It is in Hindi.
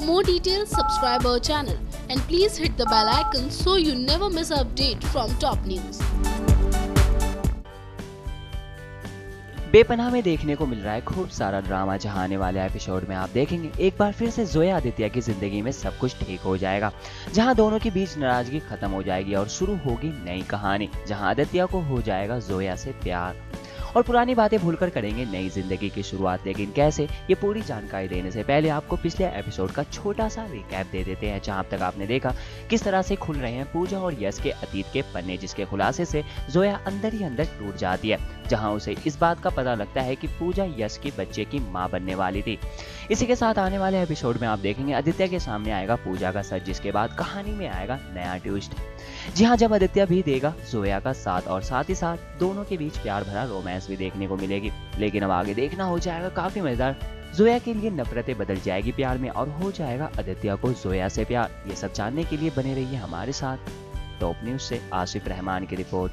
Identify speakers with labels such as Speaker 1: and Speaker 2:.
Speaker 1: more details, subscribe our channel and please hit the bell icon so you never miss an update from top news.
Speaker 2: बेपनाह में देखने को मिल रहा है खूब सारा ड्रामा जहाँ आने वाले एपिसोड में आप देखेंगे एक बार फिर से जोया आदित्य की ज़िंदगी में सब कुछ ठीक हो जाएगा जहाँ दोनों के बीच नाराज़गी खत्म हो जाएगी और शुरू होगी नई कहानी जहाँ आदित्य को हो जाएगा जोया से प्यार और पुरानी बातें भूलकर करेंगे नई ज़िंदगी की शुरुआत। लेकिन कैसे? ये पूरी जानकारी देने से पहले आपको पिछले एपिसोड का छोटा सा रिकैप दे देते हैं, जहाँ तक आपने देखा किस तरह से खुल रहे हैं पूजा और यश के अतीत के पन्ने, जिसके खुलासे से जोया अंदर ही अंदर टूट जाती है। जहाँ उसे इस बात का पता लगता है कि पूजा यश की बच्चे की माँ बनने वाली थी। इसी के साथ आने वाले एपिसोड में आप देखेंगे आदित्य के सामने आएगा पूजा का सच जिसके बाद कहानी में आएगा नया ट्विस्ट जी हाँ जब आदित्य भी देगा जोया का साथ और साथ ही साथ दोनों के बीच प्यार भरा रोमांस भी देखने को मिलेगी। लेकिन अब आगे देखना हो जाएगा काफ़ी मज़ेदार। जोया के लिए नफरतें बदल जाएगी प्यार में और हो जाएगा आदित्य को जोया से प्यार। ये सब जानने के लिए बने रहिए हमारे साथ। टॉप न्यूज़ से आसिफ रहमान की रिपोर्ट।